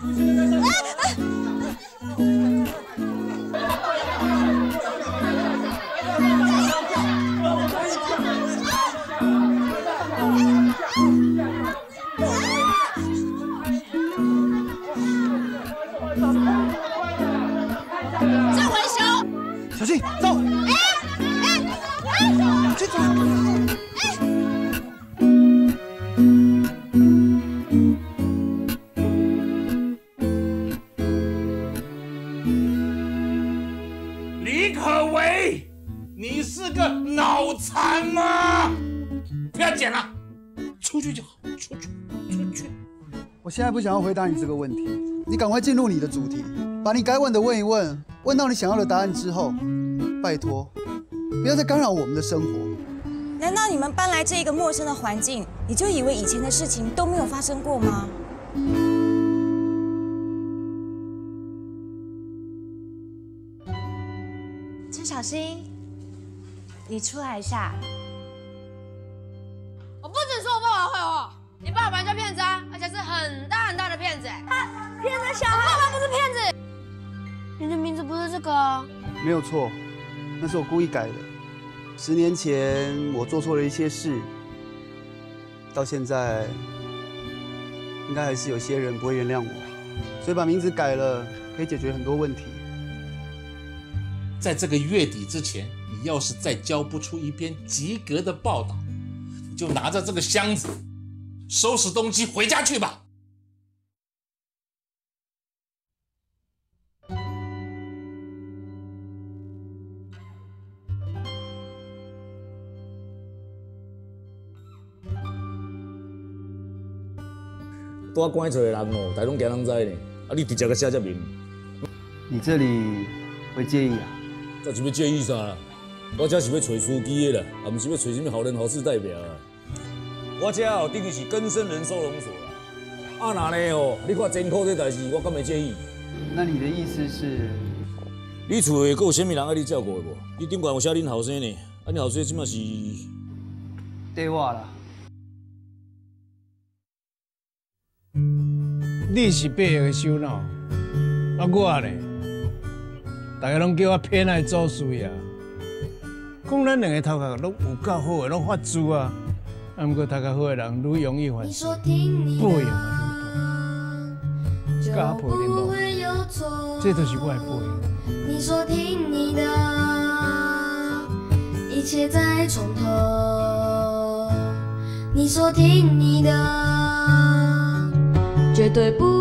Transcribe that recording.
郑文雄，小心，走！去走！可为，你是个脑残吗？不要剪了，出去就好，出去，出去。我现在不想要回答你这个问题，你赶快进入你的主题，把你该问的问一问，问到你想要的答案之后，拜托，不要再干扰我们的生活。难道你们搬来这一个陌生的环境，你就以为以前的事情都没有发生过吗？陈小新，你出来一下。我不只说我爸爸坏话，你爸爸就骗子啊，而且是很大很大的骗子。他骗了小孩，爸爸不是骗子。你的名字不是这个啊？没有错，那是我故意改的。十年前我做错了一些事，到现在应该还是有些人不会原谅我，所以把名字改了，可以解决很多问题。在这个月底之前，你要是再交不出一篇及格的报道，你就拿着这个箱子，收拾东西回家去吧。拄啊关厝的人哦，大拢惊人知呢。啊，你直接个写这面，你这里会介意啊？这是要介意啥啦？我这是要找司机的啦，啊，不是要找什么好人好事代表啊。我这哦等于是根生人收容所啦。啊那呢哦，你看真苦这代志，我敢会介意？那你的意思是？你厝的有啥物人爱你照顾的无？你顶管有写恁后生呢？啊，恁后生即马是？对我啦。你是背后的首脑，啊我呢？大家拢叫我偏爱做事啊！讲咱两个头壳拢有够好的，拢发猪啊！啊，毋过头壳好的人愈容易犯事，报应嘛愈大。家破联络，这都是我的报应。你说听你的，一切再从头。你说听你的，绝对不